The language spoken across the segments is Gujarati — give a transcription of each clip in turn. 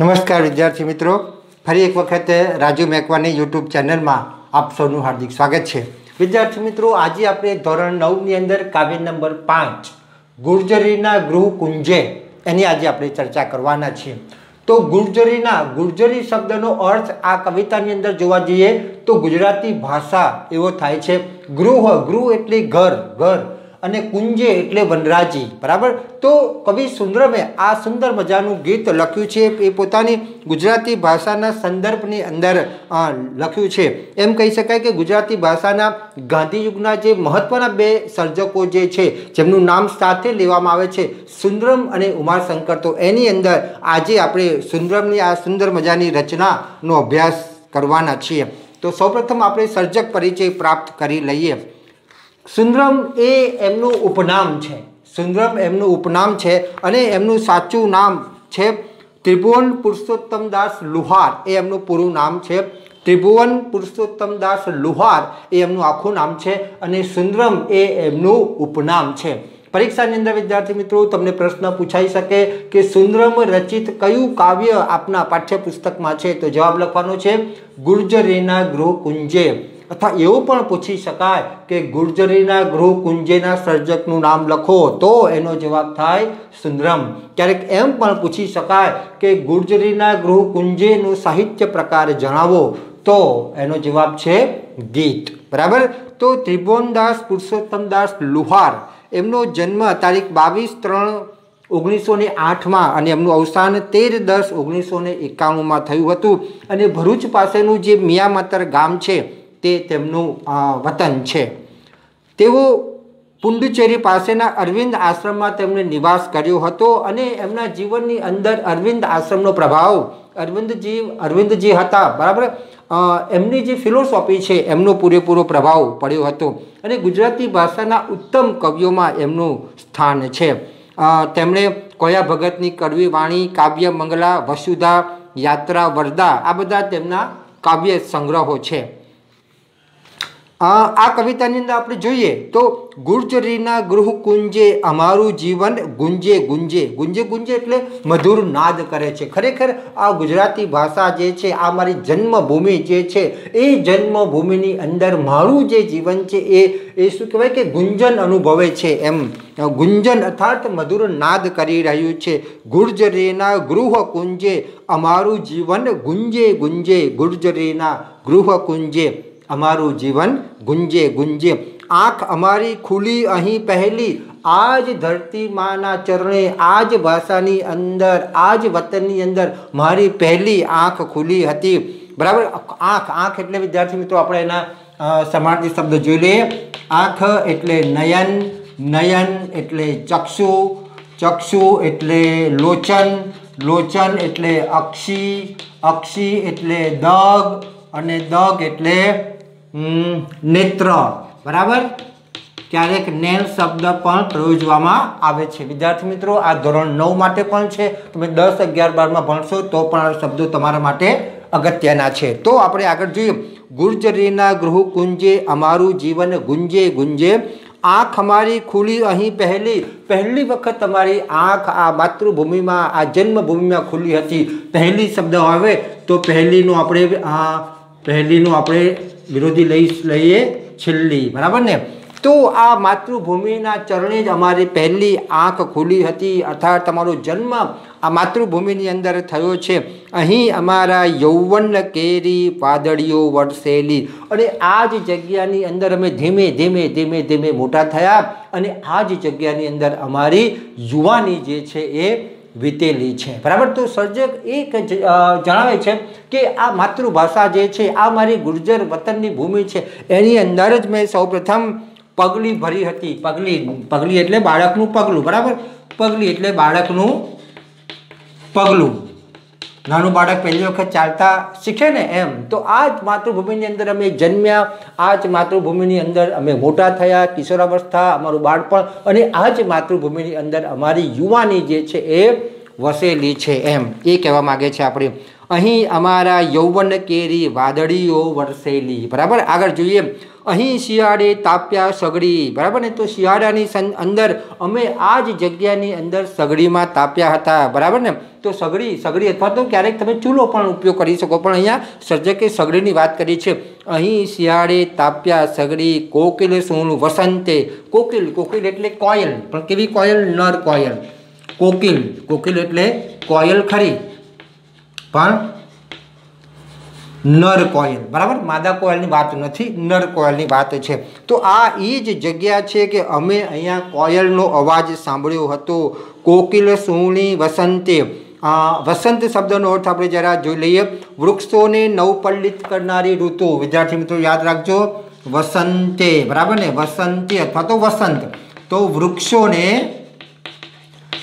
નમસ્કાર વિદ્યાર્થી મિત્રો. ફરી એક વખતે રાજુ મેકવાની યુટ્યુબ ચેનલમાં આપ સૌનું હાર્દિક સ્વાગત છે. વિદ્યાર્થી મિત્રો, આજે આપણે ધોરણ નવની અંદર કાવ્ય નંબર પાંચ, ગુર્જરીના ગૃહ કુંજે એની આજે આપણે ચર્ચા કરવાના છીએ. તો ગુર્જરીના, ગુર્જરી શબ્દનો અર્થ આ કવિતાની અંદર જોવા જઈએ તો ગુજરાતી ભાષા એવો થાય છે. ગૃહ ગૃહ એટલે ઘર ઘર. અને કુંજે એટલે વનરાજી, બરાબર? તો કવિ સુંદરમે આ સુંદર મજાનું ગીત લખ્યું છે, એ પોતાની ગુજરાતી ભાષાના સંદર્ભની અંદર લખ્યું છે. એમ કહી શકાય કે ગુજરાતી ભાષાના ગાંધીયુગના જે મહત્વના બે સર્જકો જે છે, જેમનું નામ સાથે લેવામાં આવે છે, સુંદરમ અને ઉમાશંકર. તો એની અંદર આજે આપણે સુંદરમની, આ સુંદર મજાની રચનાનો અભ્યાસ કરવાના છીએ. તો સૌપ્રથમ આપણે સર્જક પરિચય પ્રાપ્ત કરી લઈએ. સુંદરમ એ એમનું ઉપનામ છે. સુંદરમ એમનું ઉપનામ છે અને એમનું સાચું નામ છે ત્રિભુવન પુરુષોત્તમ દાસ લુહાર. એ એમનું પૂરું નામ છે. ત્રિભુવન પુરુષોત્તમદાસ લુહાર એ એમનું આખું નામ છે અને સુંદરમ એ એમનું ઉપનામ છે. પરીક્ષાની અંદર, વિદ્યાર્થી મિત્રો, તમને પ્રશ્ન પૂછાઈ શકે કે સુંદરમ રચિત કયું કાવ્ય આપના પાઠ્યપુસ્તકમાં છે? તો જવાબ લખવાનો છે, ગુર્જરીના ગૃહ કુંજે અથવા એવું પણ પૂછી શકાય કે ગુર્જરીના ગૃહ કુંજેના સર્જકનું નામ લખો તો એનો જવાબ થાય સુંદરમ. ક્યારેક એમ પણ પૂછી શકાય કે ગુર્જરીના ગૃહ કુંજેનું સાહિત્ય પ્રકાર જણાવો તો એનો જવાબ છે ગીત. બરાબર? તો ત્રિભુવનદાસ પુરુષોત્તમદાસ લુહાર, એમનો જન્મ તારીખ બાવીસ ત્રણ ઓગણીસો ને આઠમાં અને એમનું અવસાન તેર દસ ઓગણીસો ને એકાણુંમાં થયું હતું. અને ભરૂચ પાસેનું જે મિયામતર ગામ છે તે તેમનું વતન છે. તેઓ પુંડુચેરી પાસેના અરવિંદ આશ્રમમાં તેમણે નિવાસ કર્યો હતો અને એમના જીવનની અંદર અરવિંદ આશ્રમનો પ્રભાવ અરવિંદજી અરવિંદજી હતા, બરાબર? એમની જે ફિલોસોફી છે, એમનો પૂરેપૂરો પ્રભાવ પડ્યો હતો અને ગુજરાતી ભાષાના ઉત્તમ કવિઓમાં એમનું સ્થાન છે. તેમણે કોયા ભગતની કડવી વાણી, કાવ્ય મંગલા, વસુધા, યાત્રા, વરદા, આ બધા તેમના કાવ્ય સંગ્રહો છે. આ કવિતાની અંદર આપણે જોઈએ તો ગુર્જરીના ગૃહ કુંજે અમારું જીવન ગુંજે ગુંજે. ગુંજે ગુંજે એટલે મધુર નાદ કરે છે. ખરેખર આ ગુજરાતી ભાષા જે છે, આ મારી જન્મભૂમિ જે છે, એ જન્મભૂમિની અંદર મારું જે જીવન છે, એ એ શું કહેવાય કે ગુંજન અનુભવે છે એમ. ગુંજન અર્થાત મધુર નાદ કરી રહ્યું છે. ગુર્જરીના ગૃહ કુંજે અમારું જીવન ગુંજે ગુંજે. ગુર્જરીના ગૃહ કુંજે અમારું જીવન ગુંજે ગુંજે. આંખ અમારી ખુલી, અહીં પહેલી. આજ ધરતી માના ચરણે, આજ ભાષાની અંદર, આજ વતનની અંદર મારી પહેલી આંખ ખુલી હતી. બરાબર? આંખ આંખ એટલે વિદ્યાર્થી મિત્રો આપણે એના સમાર્થી શબ્દ જોઈ લઈએ. આંખ એટલે નયન નયન એટલે ચક્ષુ ચક્ષુ એટલે લોચન લોચન એટલે અક્ષી અક્ષી એટલે દગ અને દગ એટલે નેત્ર. બરાબર? ક્યારેક નેલ શબ્દ પણ પ્રયોજવામાં આવે છે. વિદ્યાર્થી મિત્રો, આ ધોરણ નવ માટે પણ છે. તમે દસ અગિયાર બારમાં ભણશો તો પણ આ શબ્દો તમારા માટે અગત્યના છે. તો આપણે આગળ જોઈએ. ગુર્જરીના ગૃહ કુંજે, અમારું જીવન ગુંજે ગુંજે. આંખ અમારી ખુલી અહીં પહેલી. પહેલી વખત તમારી આંખ આ માતૃભૂમિમાં, આ જન્મભૂમિમાં ખુલી હતી. પહેલી શબ્દ આવે તો પહેલીનું આપણે પહેલીનું આપણે વિરોધી લઈ લઈએ છેલ્લી, બરાબર ને? તો આ માતૃભૂમિના ચરણે જ અમારી પહેલી આંખ ખુલી હતી, અર્થાત તમારો જન્મ આ માતૃભૂમિની અંદર થયો છે. અહીં અમારા યૌવન કેરી વાદળીઓ વરસેલી અને આ જ જગ્યાની અંદર અમે ધીમે ધીમે ધીમે ધીમે મોટા થયા અને આ જ જગ્યાની અંદર અમારી યુવાની જે છે એ વીતેલી છે. બરાબર? તો સર્જક એક જણાવે છે કે આ માતૃભાષા જે છે, આ મારી ગુર્જર વતનની ભૂમિ છે. એની અંદર જ મેં સૌપ્રથમ પગલી ભરી હતી. પગલી પગલી એટલે બાળકનું પગલું. બરાબર? પગલી એટલે બાળકનું પગલું. નાનું બાળક પહેલી વખત ચાલતા શીખે ને એમ, તો આ જ માતૃભૂમિની અંદર અમે જન્મ્યા આ જ માતૃભૂમિની અંદર અમે મોટા થયા, કિશોરાવસ્થા, અમારું બાળપણ, અને આ જ માતૃભૂમિની અંદર અમારી યુવાની જે છે એ વસેલી છે એમ. એ કહેવા માગે છે આપણે. અહીં અમારા યૌવન કેરી વાદળીઓ વરસેલી. બરાબર? આગળ જોઈએ. અહીં શિયાળે તાપ્યા સગડી. બરાબર? ને તો શિયાળાની અંદર અમે આ જ જગ્યાની અંદર સગડીમાં તાપ્યા હતા. બરાબર ને? તો સગડી સગડી અથવા તો ક્યારેક તમે ચૂલો પણ ઉપયોગ કરી શકો. પણ અહીંયા સર્જકે સગડીની વાત કરી છે. અહીં શિયાળે તાપ્યા સગડી કોકિલ સોનું વસંતે. કોકિલ કોકિલ એટલે કોયલ. પણ કેવી કોયલ? નર કોયલ. કોકિલ કોકિલ એટલે કોયલ ખરી. પણ નર કોયલ, બરાબર? માદા કોયલની વાત નથી, નર કોયલની વાત છે. તો આ એ જ જગ્યા છે કે અમે અહીંયા કોયલનો અવાજ સાંભળ્યો હતો. કોકિલ સુણી વસંતે. વસંત શબ્દનો અર્થ આપણે જરા જોઈ લઈએ. વૃક્ષોને નવપલ્લિત કરનારી ઋતુ. વિદ્યાર્થી મિત્રો, યાદ રાખજો. વસંતે, બરાબર ને? વસંતે અથવા તો વસંત. તો વૃક્ષોને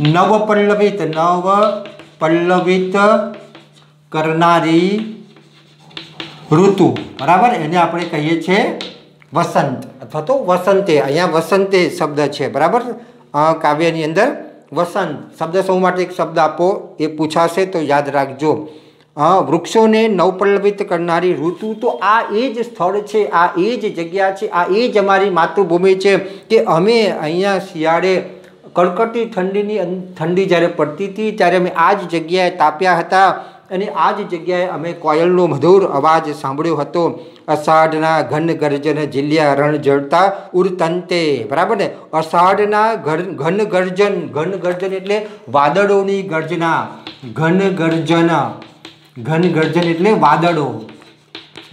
નવપલ્લવિત નવ પલ્લવિત કરનારી ઋતુ બરાબર એને આપણે કહીએ છીએ વસંત, અથવા તો વસંતે. અહીંયા વસંતે શબ્દ છે, બરાબર? કાવ્યની અંદર વસંત. શબ્દ સૌ માટે એક શબ્દ આપો? એ પૂછાશે તો યાદ રાખજો. વૃક્ષોને નવપલ્લવિત કરનારી ઋતુ તો આ એ જ સ્થળ છે, આ એ જ જગ્યા છે, આ એ જ અમારી માતૃભૂમિ છે કે અમે અહીંયા શિયાળે કડકટી ઠંડીની ઠંડી જ્યારે પડતી હતી, ત્યારે અમે આ જ જગ્યાએ તાપ્યા હતા અને આ જ જગ્યાએ અમે કોયલનો મધુર અવાજ સાંભળ્યો હતો. અષાઢના ઘન ગર્જન જીલ્યા રણ જળતા ઉરતંતે, બરાબર ને? અષાઢના ઘન ગર્જન ઘન ગર્જન એટલે વાદળોની ગર્જના. ઘન ગર્જન ઘન ગર્જન એટલે વાદળો.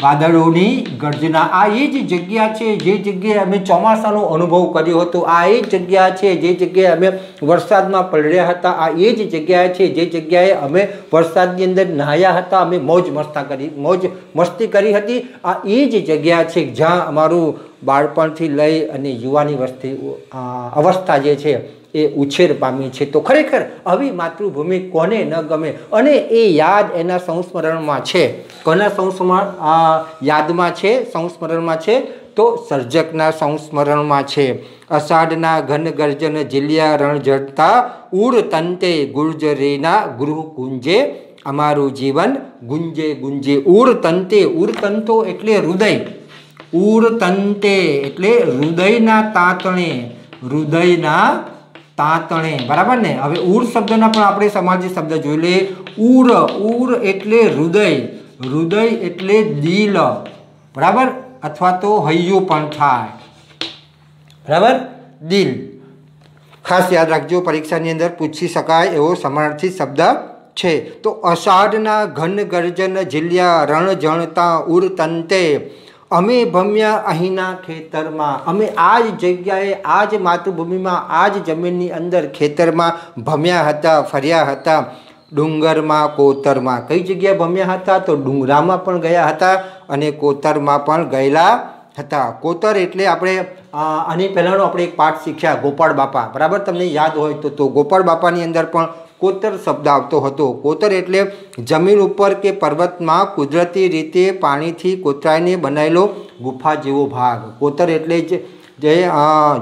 વાદળોની ગર્જના. આ એ જ જગ્યા છે જે જગ્યાએ અમે ચોમાસાનો અનુભવ કર્યો હતો. આ એ જગ્યા છે જે જગ્યાએ અમે વરસાદમાં પલળ્યા હતા. આ એ જ જગ્યા છે જે જગ્યાએ અમે વરસાદની અંદર નહાયા હતા. અમે મોજ મસ્તા કરી, મોજ મસ્તી કરી હતી. આ એ જ જગ્યા છે જ્યાં અમારું બાળપણથી લઈ અને યુવાની વસ્તી અવસ્થા જે છે એ ઉછેર પામી છે. તો ખરેખર આવી માતૃભૂમિ કોને ન ગમે અને એ યાદ એના સંસ્મરણમાં છે. કોના સંસ્મરણ? યાદમાં છે, સંસ્મરણમાં છે? તો સર્જકના સંસ્મરણમાં છે. અષાઢના ઘન ગર્જન જીલ્યા રણ જડતા ઉડ તંતે ગુર્જરીના ગૃહ ગુંજે અમારું જીવન ગુંજે ગુંજે. ઉર તંતે, ઉર તંતો એટલે હૃદય. ઉર તંતે એટલે હૃદયના તાતણે, હૃદયના તાતણે, બરાબર ને? હવે ઉર શબ્દના પણ આપણે સમાજી શબ્દ જોઈ લઈએ. ઉર ઉર એટલે હૃદય. હૃદય એટલે દિલ. બરાબર? અથવા તો હૈયું પણ થાય. બરાબર? દિલ. ખાસ યાદ રાખજો, પરીક્ષાની અંદર પૂછી શકાય એવો સમાર્થી શબ્દ છે. તો અષાઢના ઘન ગર્જન ઝીલ્યા રણ જણતા ઉર તંતે અમે ભમ્યા અહીંના ખેતરમાં. અમે આ જ જગ્યાએ આ જ માતૃભૂમિમાં આ જ જમીનની અંદર ખેતરમાં ભમ્યા હતા, ફર્યા હતા. ડુંગરમાં, કોતરમાં. કઈ જગ્યાએ ભમ્યા હતા? તો ડુંગરામાં પણ ગયા હતા અને કોતરમાં પણ ગયેલા હતા. કોતર એટલે આપણે આની પહેલાંનો આપણે એક પાઠ શીખ્યા, ગોપાળ બાપા. બરાબર? તમને યાદ હોય તો ગોપાળ બાપાની અંદર પણ કોતર શબ્દ આવતો હતો. કોતર એટલે જમીન ઉપર કે પર્વતમાં કુદરતી રીતે પાણીથી કોતરાઈને બનાવેલો ગુફા જેવો ભાગ. કોતર એટલે જે જે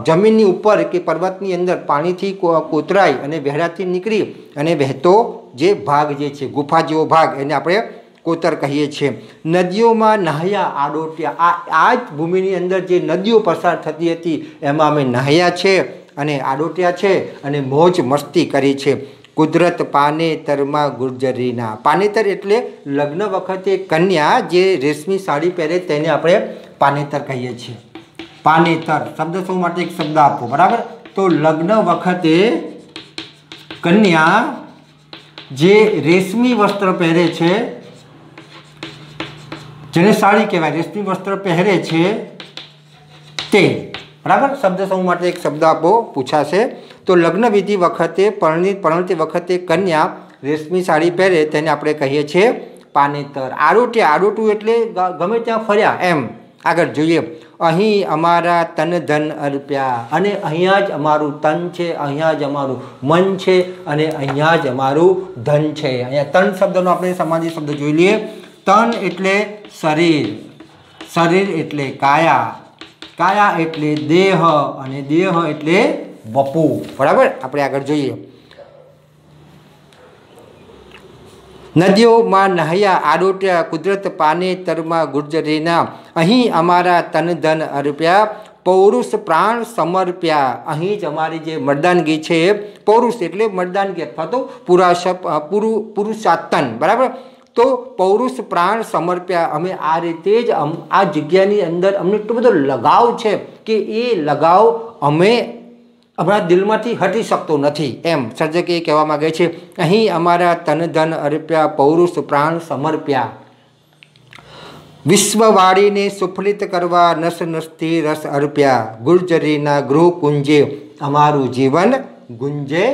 જમીનની ઉપર કે પર્વતની અંદર પાણીથી કોતરાઈ અને વહેરાથી નીકળી અને વહેતો જે ભાગ જે છે, ગુફા જેવો ભાગ એને આપણે કોતર કહીએ છીએ. નદીઓમાં નહાયા આડોટ્યા. આ આ જ ભૂમિની અંદર જે નદીઓ પસાર થતી હતી, એમાં અમે નહાયા છે અને આડોટ્યા છે અને મોજ મસ્તી કરી છે. કુદરત પાનેતરમાં ગુર્જરીના. પાનેતર એટલે લગ્ન વખતે કન્યા જે રેશમી સાડી પહેરે તેને આપણે પાનેતર કહીએ છીએ. પાનેતર, શબ્દ શું માટે એક શબ્દ આપો, બરાબર? તો લગ્ન વખતે કન્યા જે રેશમી વસ્ત્ર પહેરે છે, જેને સાડી કહેવાય, રેશમી વસ્ત્ર પહેરે છે, તે બરાબર? શબ્દ સમૂહ માટે એક શબ્દ આપો, પૂછાશે. તો લગ્ન વિધિ વખતે પરણિત પરણતી વખતે કન્યા રેશમી સાડી પહેરે તેને આપણે કહીએ છીએ પાનેતર. આડોટિયા આરોટું એટલે ગમે ત્યાં ફર્યા, એમ. આગળ જોઈએ. અહીં અમારા તન ધન અર્પ્યા, અને અહીંયા જ અમારું તન છે, અહીંયા જ અમારું મન છે, અને અહીંયા જ અમારું ધન છે. અહીંયા તન શબ્દનો આપણે સમાધિ શબ્દ જોઈ લઈએ. તન એટલે શરીર. શરીર એટલે કાયા. કાયા એટલે દેહ અને દેહ એટલે વપુ. બરાબર? આપણે આગળ જોઈએ. નદીઓમાં નહયા આરોટ્યા કુદરત પાને તરમાં ગુર્જરીના, અહીં અમારા તન ધન અર્પ્યા, પૌરુષ પ્રાણ સમર્પ્યા. અહીં જ અમારી જે મરદાનગી છે, પૌરુષ એટલે મરદાનગી અથવા તો પુરાશ પુરુ પુરુષાતન બરાબર? તો પૌરુષ પ્રાણ સમર્પ્યા. અમે આ રીતે જ આ જગ્યાની અંદર અમને એટલો બધો લગાવ છે કે એ લગાવ અમે અમારા દિલમાંથી હટી શકતો નથી. એમ સર્જકે કહેવા માગે છે, અહીં અમારા તન ધન અર્પ્યા, પૌરુષ પ્રાણ સમર્પ્યા. વિશ્વવાળીને સુફલિત કરવા નસ નસથી રસ અર્પ્યા. ગુર્જરીના ગૃહ કુંજે, અમારું જીવન ગુંજે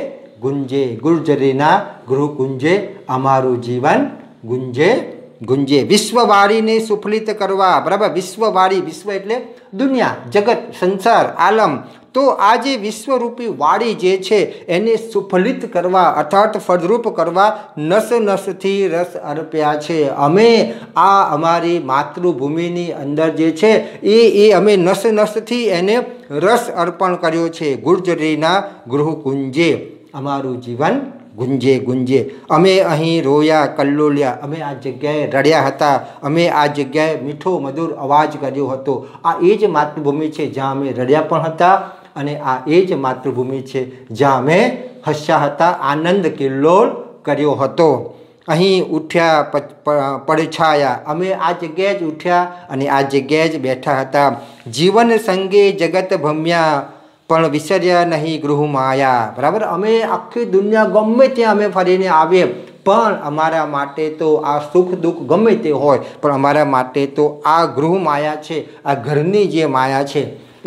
ગુંજે. ગુર્જરીના ગૃહ કુંજે, અમારું જીવન ગુંજે ગુંજે. વિશ્વવાળીને સુફલિત કરવા. બરાબર? વિશ્વવાળી, વિશ્વ એટલે દુનિયા, જગત, સંસાર, આલમ. તો આ જે વિશ્વરૂપી વાડી જે છે, એને સુફલિત કરવા અર્થાત ફળરૂપ કરવા નસ નસથી રસ અર્પ્યા છે. અમે આ અમારી માતૃભૂમિની અંદર જે છે, એ એ અમે નસ નસથી એને રસ અર્પણ કર્યો છે. ગુર્જરીના ગૃહકુંજે. અમારું જીવન ગુંજે ગુંજે. અમે અહીં રોયા, કલ્લોલ્યા. અમે આ જગ્યાએ રડ્યા હતા. અમે આ જગ્યાએ મીઠો, મધુર અવાજ કર્યો હતો. આ એ જ માતૃભૂમિ છે જ્યાં અમે રડ્યા પણ હતા અને આ એ જ માતૃભૂમિ છે જ્યાં અમે હસ્યા હતા, આનંદ કિલ્લોલ કર્યો હતો. અહીં ઉઠ્યા પડછાયા. અમે આ જગ્યાએ જ ઉઠ્યા અને આ જગ્યાએ જ બેઠા હતા. જીવન સંગે જગત ભમ્યા. પણ વિસર્યા નહીં ગૃહ માયા. બરાબર? અમે આખી દુનિયા ગમે ત્યાં અમે ફરીને આવીએ, પણ અમારા માટે તો આ સુખ દુઃખ ગમે તે હોય, પણ અમારા માટે તો આ ગૃહ માયા છે, આ ઘરની જે માયા છે,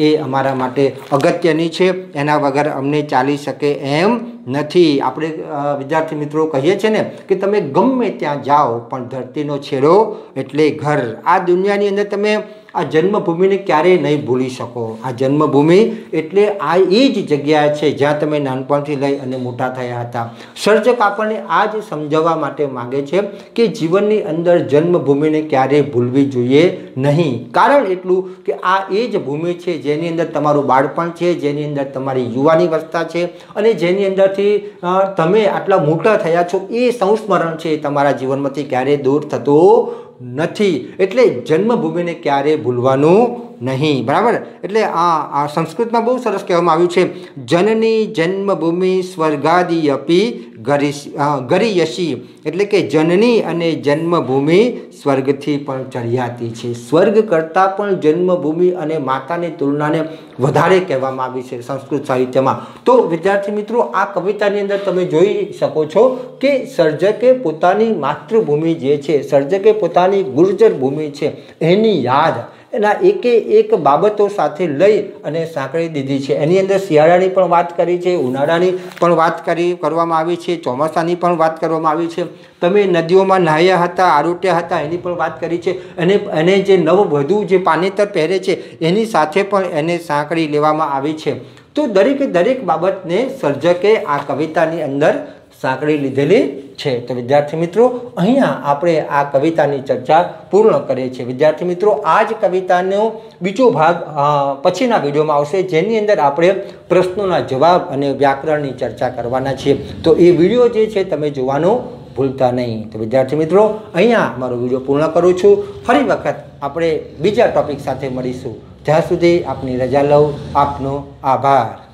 એ અમારા માટે અગત્યની છે. એના વગર અમને ચાલી શકે એમ નથી. આપણે વિદ્યાર્થી મિત્રો કહીએ છીએ ને કે તમે ગમે ત્યાં જાઓ, પણ ધરતીનો છેડો એટલે ઘર. આ દુનિયાની અંદર તમે આ જન્મભૂમિને ક્યારેય નહીં ભૂલી શકો. આ જન્મભૂમિ એટલે આ એ જ જગ્યા છે જ્યાં તમે નાનપણથી લઈ અને મોટા થયા હતા. સર્જક આપણને આ જ સમજાવવા માટે માગે છે કે જીવનની અંદર જન્મભૂમિને ક્યારેય ભૂલવી જોઈએ નહીં. કારણ એટલું કે આ એ જ ભૂમિ છે જેની અંદર તમારું બાળપણ છે, જેની અંદર તમારી યુવાની અવસ્થા છે અને જેની અંદરથી તમે આટલા મોટા થયા છો, એ સંસ્મરણ છે તમારા જીવનમાંથી ક્યારેય દૂર થતું નથી. એટલે જન્મભૂમિને ક્યારેય ભૂલવાનું નહીં. બરાબર? એટલે આ આ સંસ્કૃતમાં બહુ સરસ કહેવામાં આવ્યું છે. જનની જન્મભૂમિ સ્વર્ગાદી અપી ગરી ગરિયશી એટલે કે જનની અને જન્મભૂમિ સ્વર્ગથી પણ ચડિયાતી છે. સ્વર્ગ કરતાં પણ જન્મભૂમિ અને માતાની તુલનાને વધારે કહેવામાં આવી છે સંસ્કૃત સાહિત્યમાં. તો વિદ્યાર્થી મિત્રો, આ કવિતાની અંદર તમે જોઈ શકો છો કે સર્જકે પોતાની માતૃભૂમિ જે છે, સર્જકે પોતાની ગુર્જર ભૂમિ છે, એની યાદ એના એકે એક બાબતો સાથે લઈ અને સાંકળી દીધી છે. એની અંદર શિયાળાની પણ વાત કરી છે, ઉનાળાની પણ વાત કરી, કરવામાં આવી છે, ચોમાસાની પણ વાત કરવામાં આવી છે. તમે નદીઓમાં નહાયા હતા, આરોટ્યા હતા, એની પણ વાત કરી છે. અને એને જે નવ વધુ જે પાનેતર પહેરે છે, એની સાથે પણ એને સાંકળી લેવામાં આવી છે. તો દરેકે દરેક બાબતને સર્જકે આ કવિતાની અંદર સાંકળી લીધેલી છે. તો વિદ્યાર્થી મિત્રો, અહીંયા આપણે આ કવિતાની ચર્ચા પૂર્ણ કરીએ છીએ. વિદ્યાર્થી મિત્રો, આ જ કવિતાનો બીજો ભાગ પછીના વિડીયોમાં આવશે, જેની અંદર આપણે પ્રશ્નોના જવાબ અને વ્યાકરણની ચર્ચા કરવાના છીએ. તો એ વીડિયો જે છે તમે જોવાનો ભૂલતા નહીં. તો વિદ્યાર્થી મિત્રો, અહીંયા મારો વીડિયો પૂર્ણ કરું છું. ફરી વખત આપણે બીજા ટોપિક સાથે મળીશું. જ્યાં સુધી આપની રજા લઉં, આપનો આભાર.